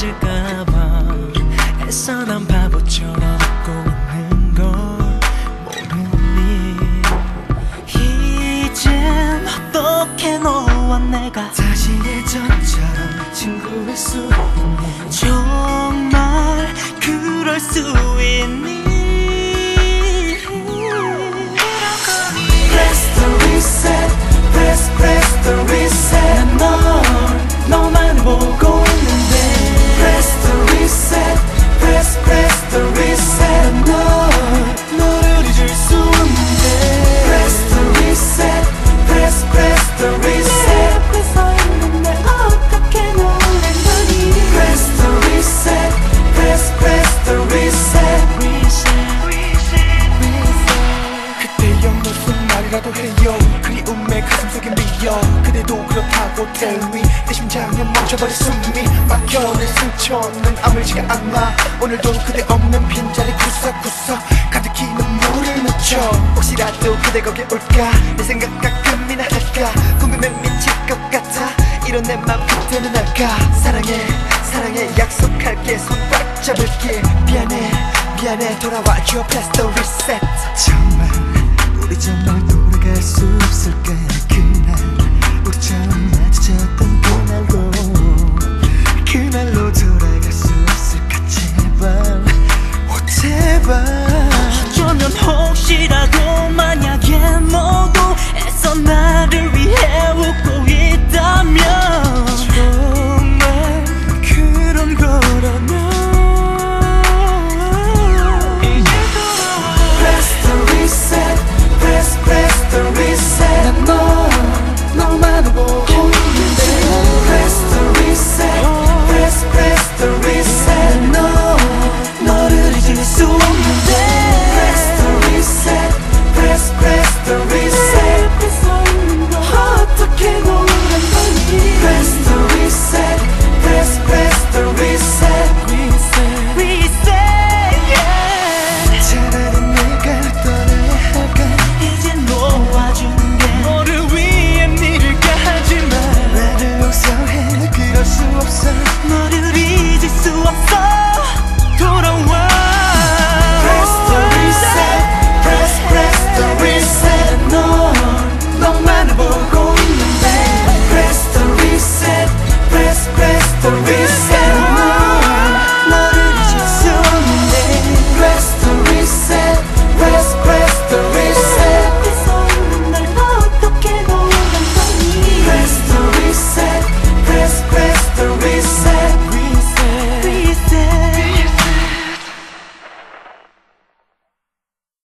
쏟아질까봐 애써 난 바보처럼 웃고 있는 걸 모르니. 이젠 어떻게 너와 내가 다시 예전처럼 친구일 수 있니? 정말 그럴 수 있니? Press the reset 말이라도 해요. 그리움에 가슴 속에 미어. 그대도 그렇다고 tell me. 내 심장에 멈춰버린 숨이 막혀. 내 상처는 아물지가 않아. 오늘도 그대 없는 빈자리 구석구석 가득히 눈물을 묻혀. 혹시라도 그대 거기 올까? 내 생각 가끔이나 할까? 궁금해 미칠 것 같아. 이런 내 맘 그때는 알까 사랑해 사랑해. 약속할게. 손꽉 잡을게. 미안해 미안해. 돌아와줘. Press the reset people